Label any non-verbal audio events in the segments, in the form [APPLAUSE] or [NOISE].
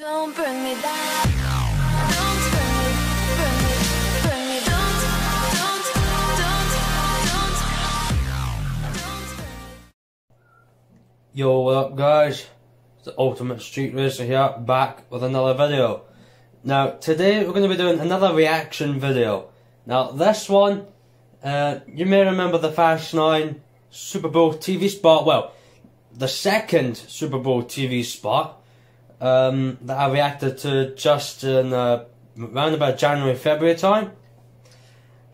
Don't burn me down. Yo, what up guys? It's the Ultimate Street Racer here, back with another video. Now, today we're going to be doing another reaction video. Now, this one, uh, you may remember the Fast 9 Super Bowl TV spot, well, the second Super Bowl TV spot um, that I reacted to just in uh, around about January, February time.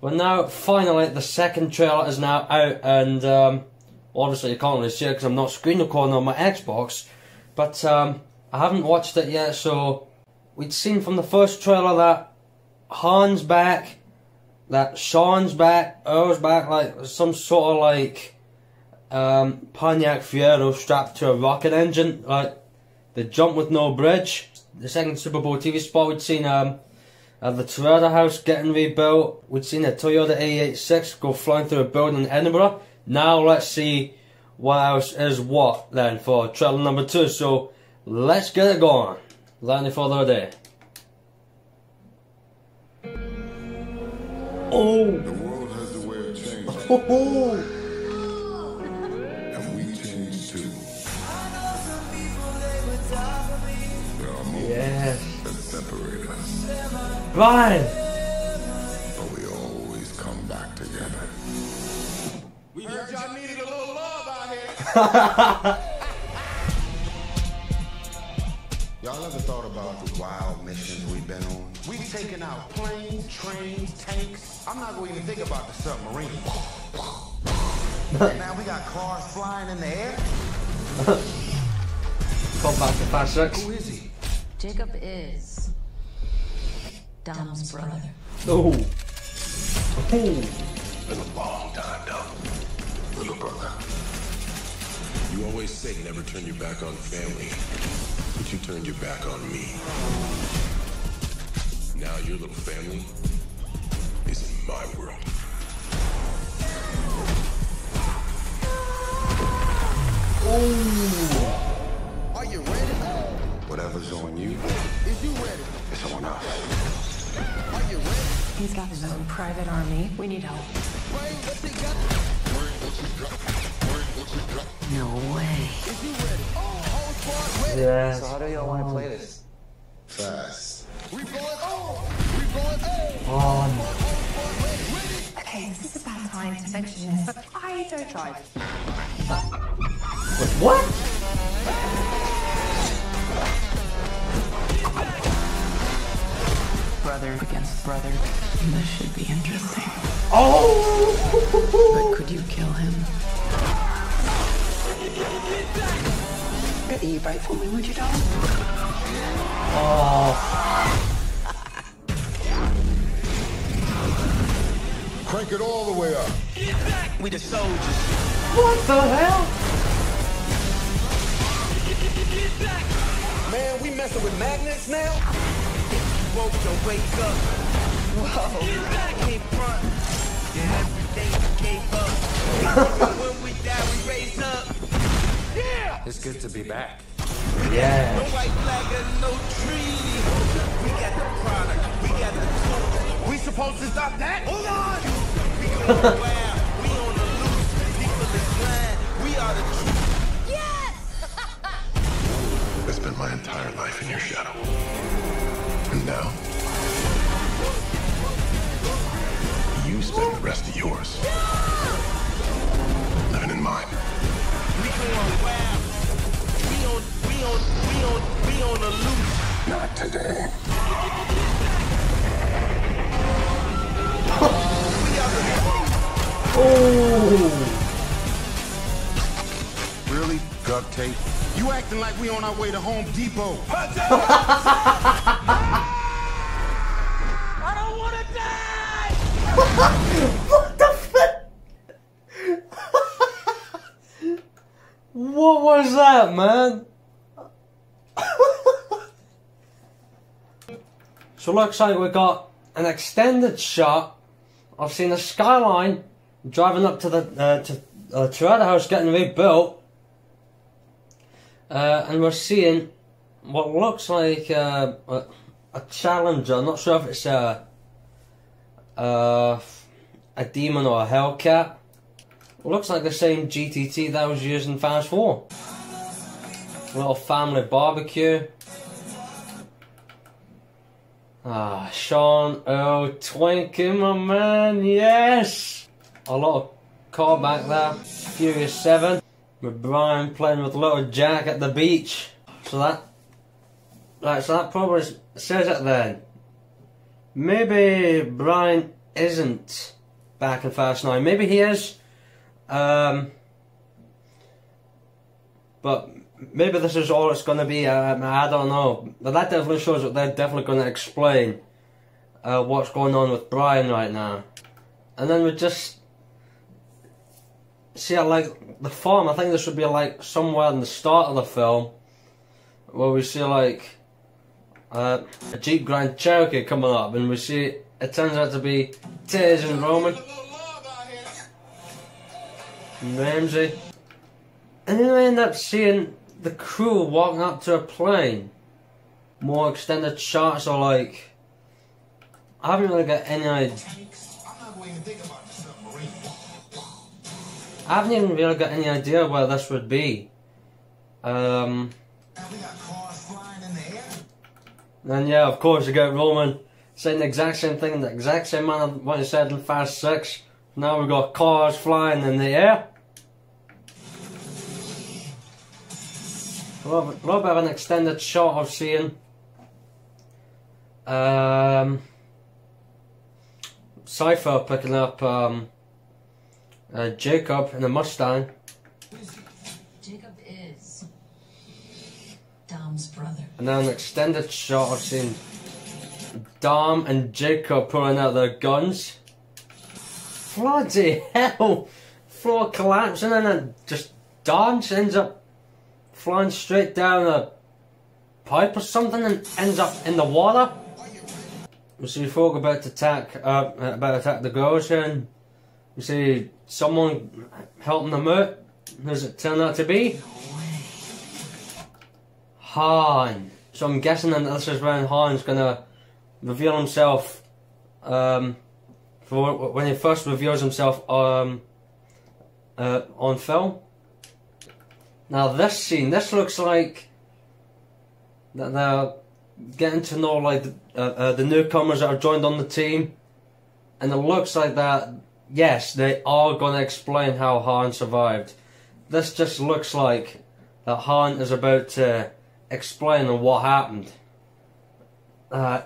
Well, now, finally, the second trailer is now out, and um, obviously you can't really see it because I'm not screen recording on my Xbox, but um, I haven't watched it yet, so we'd seen from the first trailer that Han's back, that Sean's back, Earl's back, like some sort of like um, Pontiac Fiero strapped to a rocket engine, like the jump with no bridge. The second Super Bowl TV spot we'd seen um, uh, the Toretto house getting rebuilt. We'd seen a Toyota A86 go flying through a building in Edinburgh. Now let's see what else is what then for trailer number two. So let's get it going. Without any further ado. Oh, The world has a way of changing, [LAUGHS] oh, us, but we always come back together. We heard y'all needed a little love out here. [LAUGHS] Y'all ever thought about the wild missions we've been on? We've taken out planes, trains, tanks. I'm not going to even think about the submarine. now we got cars flying in the air. Come back to Fast Six. Who is he? Jacob is Dom's brother. Oh. Oh. Been a long time, though. Little brother. You always say never turn your back on family, but you turned your back on me. Now your little family is in my world. Oh. Are you ready? Whatever's on you Is you ready? is on us. Are you ready? He's got his own private army. We need help. Bring what you got. No way. Is you ready? Oh, whole squad ready. Yes. How do y'all want to oh. play this? Fast. We going on. We going on. On. Okay, this is a bad time to mention this, but I don't drive. What? Brother against brother. This should be interesting. Oh. But could you kill him? Get the e-bike for me, would you, darling? Oh. Crank it all the way up. Get back! We the soldiers. What the hell? Man, we messing with magnets now? Woke to wake up. Whoa. Can't front. Yeah, everything gave up. [LAUGHS] when we die, we raise up. Yeah! It's good to be back. No Yeah. white flag and no treaty. We got the product. We got the tools. We supposed to stop that? Hold on! We going wild. We on the loose. People is blind. We are the truth. [LAUGHS] I spent my entire life in your shadow. And now, you spend the rest of yours living in mine. We going wild. We on, we on, we on, we on the loose. Not today. We are the Oh. Duct tape? You acting like we on our way to Home Depot. [LAUGHS] I don't want to die! [LAUGHS] What the fuck? [LAUGHS] what was that, man? so looks like we got an extended shot of seeing the skyline driving up to the uh, to uh, Toretto house getting rebuilt, uh, and we're seeing what looks like uh, a, a challenger. I'm not sure if it's a a, a demon or a Hellcat. Looks like the same GTT that was used in Fast 4. A Little family barbecue. Ah, Sean Oh, Twinkie, my man, yes! A lot of car back there. Furious 7. With Brian playing with little Jack at the beach. So that. Right, so that probably says it then. Maybe Brian isn't back in Fast 9. Maybe he is. Um, but maybe this is all it's going to be. Um, I don't know. But that definitely shows that they're definitely going to explain uh, what's going on with Brian right now. And then we just see, I like the farm. I think this would be like somewhere in the start of the film where we see like uh, a Jeep Grand Cherokee coming up, and we see it turns out to be Tej and Roman. Ramsey. And then we end up seeing the crew walking up to a plane. More extended shots are like. I haven't really got any idea. I haven't even really got any idea where this would be. Um. And yeah, of course, you get Roman saying the exact same thing in the exact same manner what he said in Fast 6. Now we've got cars flying in the air. A little, little bit of an extended shot of seeing um, Cypher picking up um, uh, Jacob and a Mustang. Jacob is Dom's brother. And then an extended shot of seeing Dom and Jacob pulling out their guns. Bloody hell! Floor collapsing and then just Dom ends up flying straight down a pipe or something and ends up in the water. We see folk about to attack, uh, about to attack the girls here and we see someone helping them out. Does it turn out to be? Han. So I'm guessing that this is when Han's gonna reveal himself. Um, for when he first reveals himself um, uh, on film. Now this scene, this looks like that they're getting to know like uh, uh, the newcomers that are joined on the team, and it looks like that. Yes, they are gonna explain how Han survived. This just looks like that Han is about to explain what happened. Uh,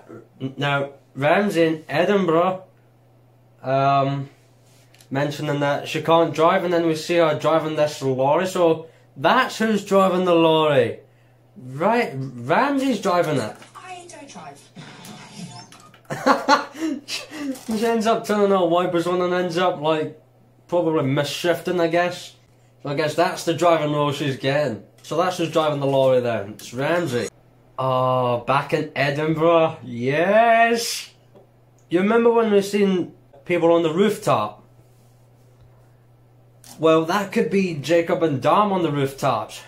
now, Ramsey in Edinburgh um, mentioning that she can't drive, and then we see her driving this lorry, so that's who's driving the lorry. Right, Ramsey's driving it. She ends up turning wipers on and ends up, like, probably misshifting, I guess. So I guess that's the driving role she's getting. So that's who's driving the lorry then. It's Ramsey. Oh, back in Edinburgh. Yes! You remember when we seen people on the rooftop? Well, that could be Jacob and Dom on the rooftops.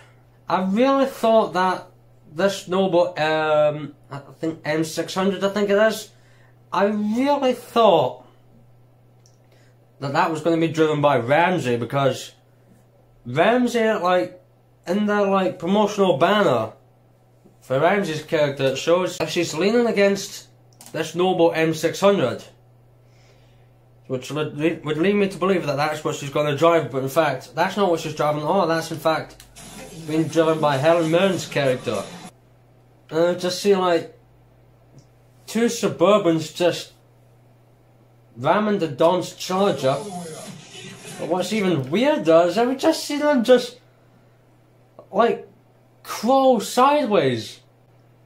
I really thought that this Noble, um, I think M600, I think it is. I really thought that that was going to be driven by Ramsey because Ramsey, like, in their like promotional banner for Ramsey's character, it shows she's leaning against this Noble M600, which would lead, would lead me to believe that that's what she's going to drive, but in fact, that's not what she's driving. Oh, that's in fact being driven by Helen Mirren's character. And I just see like two Suburbans just ramming the Dom's Charger. Oh, but what's even weirder is I would just see them just like crawl sideways.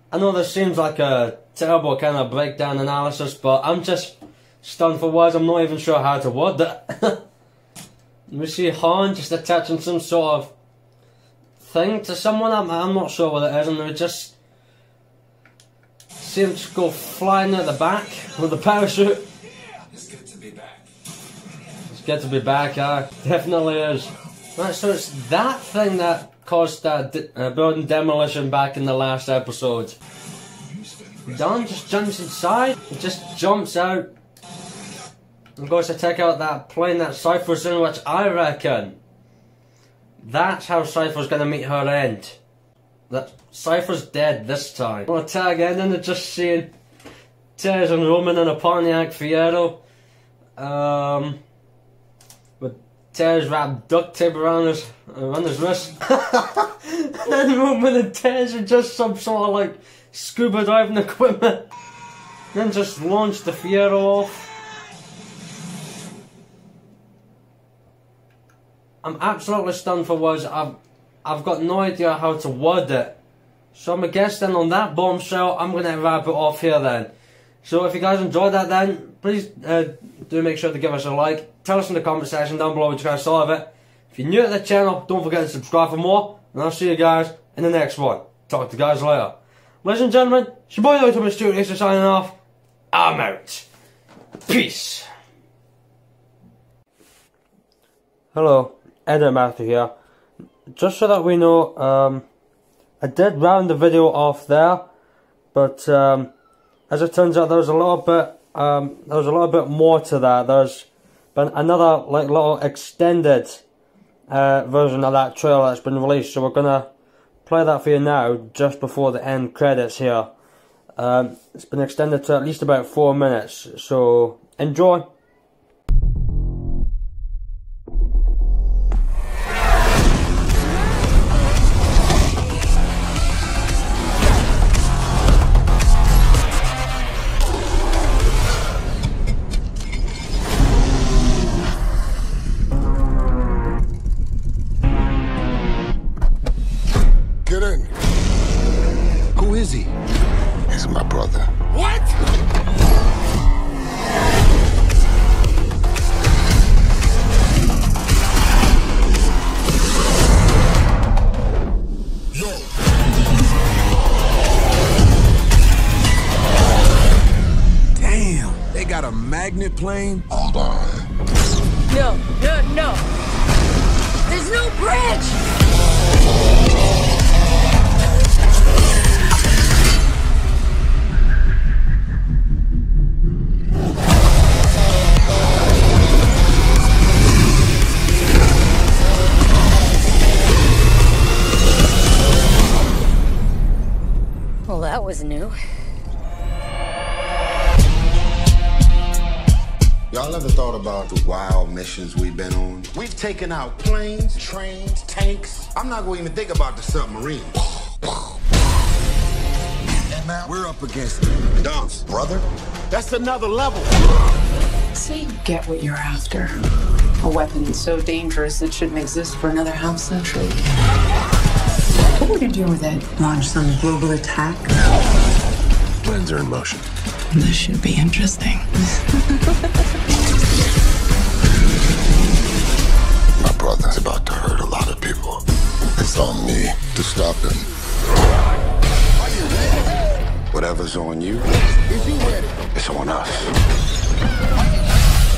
I know this seems like a terrible kind of breakdown analysis, but I'm just stunned for words. I'm not even sure how to word that. [LAUGHS] we see Han just attaching some sort of thing to someone. I'm, I'm not sure what it is, and we just see him just go flying out the back with the parachute. It's good to be back. It's good to be back, uh, definitely is. Right, so it's that thing that caused that de- uh, building demolition back in the last episode. Dom just jumps inside, he just jumps out, and goes to take out that plane that Cypher's in, which I reckon that's how Cypher's gonna meet her end. That Cypher's dead this time. I wanna tag in and just seeing Tej and Roman in a Pontiac Fiero. Um, with Tej wrapped duct tape around his around his wrist. [LAUGHS] and then Roman and Tej are just some sort of like scuba diving [LAUGHS] equipment. Then just launch the Fiero off. I'm absolutely stunned for words. I've I've got no idea how to word it. So I'm guessing on that bombshell, I'm gonna wrap it off here then. So if you guys enjoyed that then, please uh, do make sure to give us a like. Tell us in the comment section down below what you guys saw of it. If you're new to the channel, don't forget to subscribe for more. And I'll see you guys in the next one. Talk to you guys later. Ladies and gentlemen, it's your boy Ultimate Studio signing off. I'm out. Peace. Hello, Edit Matthew here. Just so that we know, um, I did round the video off there, but um, as it turns out, there's a little bit, um, there was a little bit more to that. There's been another like little extended uh, version of that trailer that's been released, so we're gonna play that for you now, just before the end credits here. Um, it's been extended to at least about four minutes, so enjoy. Is he? He's my brother. What? Damn, they got a magnet plane? Hold on. No, no, no. There's no bridge. On? Out planes, trains, tanks. I'm not going to even think about the submarine. And now we're up against Dom's, brother. That's another level. Say you get what you're after. A weapon so dangerous it shouldn't exist for another half century. What would you do with it? Launch some global attack? Plans are in motion. This should be interesting. [LAUGHS] brother's about to hurt a lot of people. It's on me to stop him. Whatever's on you, it's on us.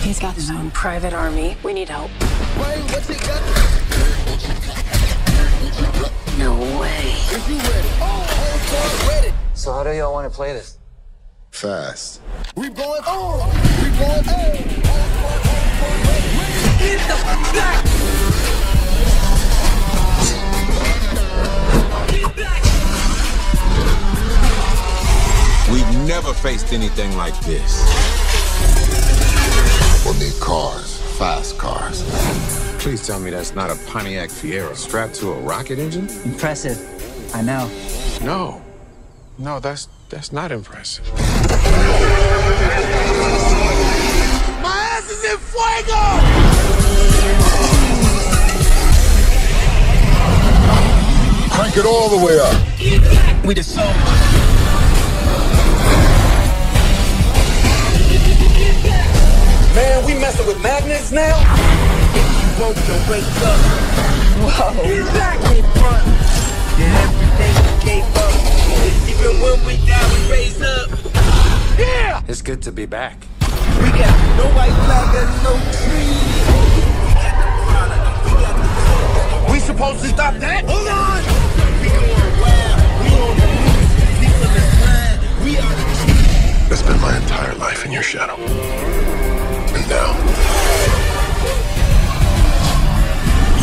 He's got his own private army. We need help. No way. So how do y'all want to play this? Fast. We going on. We going on. In the back. Get back. We've never faced anything like this. We'll need cars. Fast cars. Please tell me that's not a Pontiac Fiero strapped to a rocket engine? Impressive. I know. No. No, that's that's not impressive. My ass is in fuego. Crank it all the way up. We the soul. Man, we messing with magnets now? Woke to wake up. Whoa. He's back in front. Yeah, everything gave up. Even when we die, we raise up. Yeah! It's good to be back. We got no white flag and no tree. We supposed to stop that? Spent my entire life in your shadow. And now,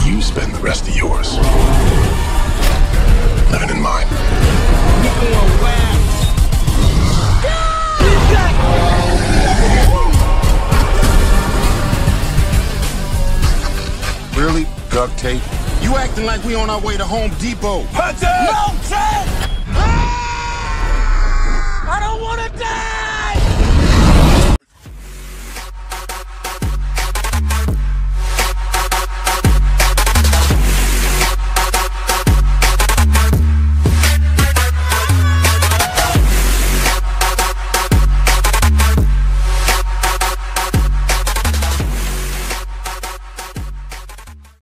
you spend the rest of yours living in mine. We going wild. Really? Duct tape? You acting like we on our way to Home Depot. Hunter! No, Ted!